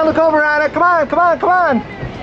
on, look over at it. Come on, come on, come on.